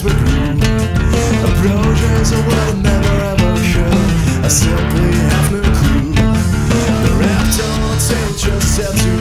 eyes were green. Approaches a world I never ever should. I simply have no clue. The reptile tail just said to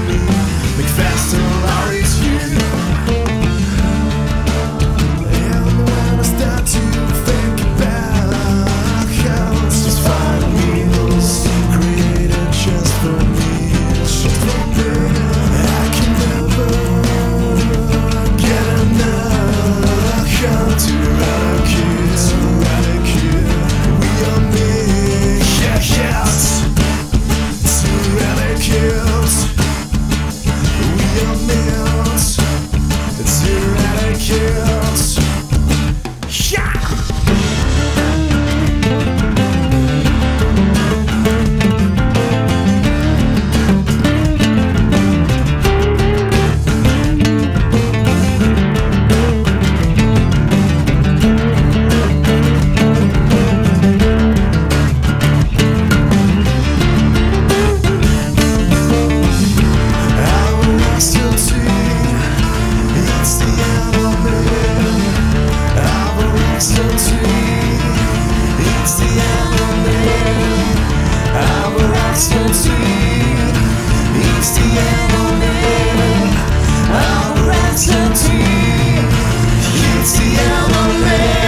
It's the element.